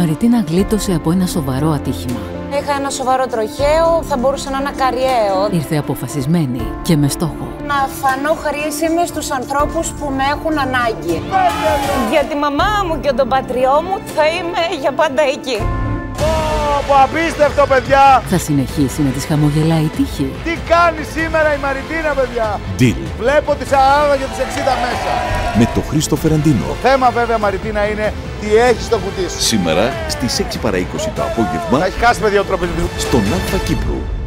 Μαριτίνα γλίτωσε από ένα σοβαρό ατύχημα. Είχα ένα σοβαρό τροχαίο, θα μπορούσε να είναι καριαίο. Ήρθε αποφασισμένη και με στόχο. Να φανώ χρήσιμη στους ανθρώπους που με έχουν ανάγκη. Για τη μαμά μου και τον πατριό μου θα είμαι για πάντα εκεί. Πω, απίστευτο, παιδιά! Θα συνεχίσει να της χαμογελάει η τύχη. Τι κάνει σήμερα η Μαριτίνα, παιδιά! Deal Βλέπω τη 40 και τις 60 μέσα. με το Χρήστο Φεραντίνο. Θέμα βέβαια, Μαριτίνα, είναι τι έχεις στο κουτί σου. Σήμερα στις 6 παρα 20 το απόγευμα Θα έχει χάσει με δύο τρόπες. στον Αλφα Κύπρου.